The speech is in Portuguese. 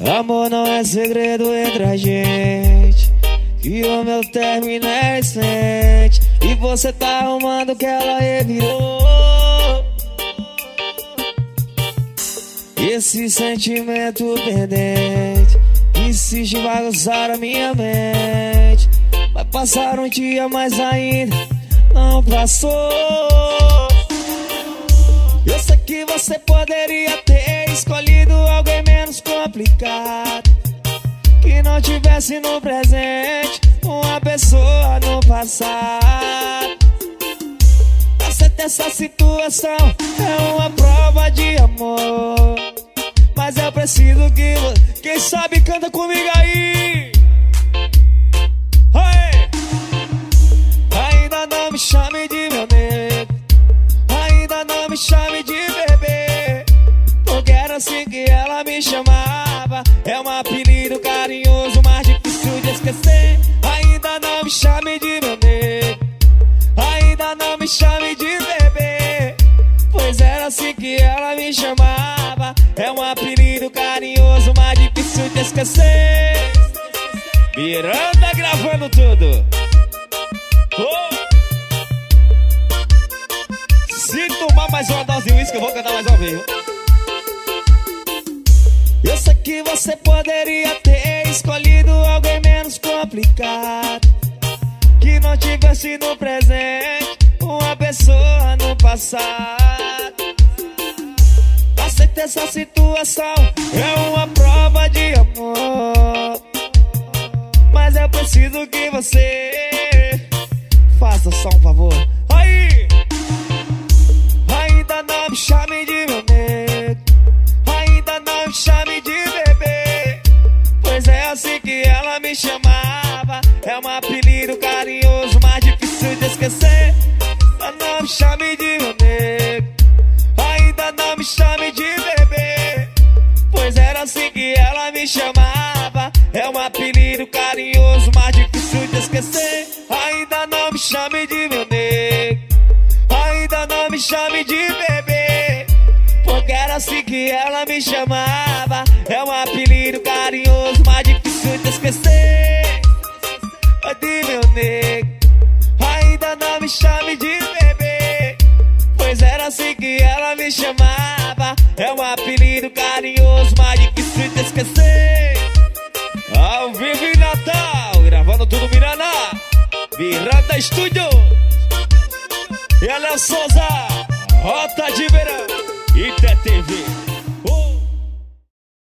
Amor não é segredo entre a gente. E o meu término é recente. E você tá arrumando que ela revirou. Esse sentimento pendente insiste vai usar a minha mente. Vai passar um dia, mas ainda não passou. Eu sei que você poderia ter escolhido complicado. Que não tivesse no presente uma pessoa no passado. Aceita essa situação, é uma prova de amor. Mas eu preciso que quem sabe, canta comigo aí. Ainda não me chame de meu nego. Ainda não me chame de bebê. Porque era assim que ela me chamava. Não me chame de nego. Ainda não me chame de bebê. Pois era assim que ela me chamava. É um apelido carinhoso, mas difícil de esquecer. Miranda gravando tudo. Oh! Se tomar mais uma dose de uísque, eu vou cantar mais uma vez. Eu sei que você poderia ter escolhido alguém menos complicado. Tivesse no presente uma pessoa no passado. Aceita essa situação, é uma prova de amor. Mas eu preciso que você faça só um favor. Aí! Ainda não me chame de meu nego. Ainda não me chame de bebê. Pois é assim que ela me chamava. É um apelido carinhoso, mas de esquecer. Ainda não me chame de meu nego. Ainda não me chame de bebê. Pois era assim que ela me chamava. É um apelido carinhoso, mas difícil de esquecer. Ainda não me chame de meu nego. Ainda não me chame de bebê. Porque era assim que ela me chamava. É um apelido carinhoso, mas difícil de esquecer. Apelido carinhoso, mas difícil de esquecer. Ao vivo em Natal, gravando tudo Mirana. Miranda Studio. E Souza, Rota de Verão e TV.